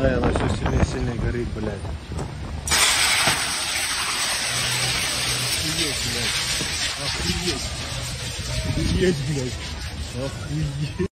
А, она все сильнее сильнее горит, блядь. Охуеть, блядь. Охуеть. Охуеть, блядь. Охуеть.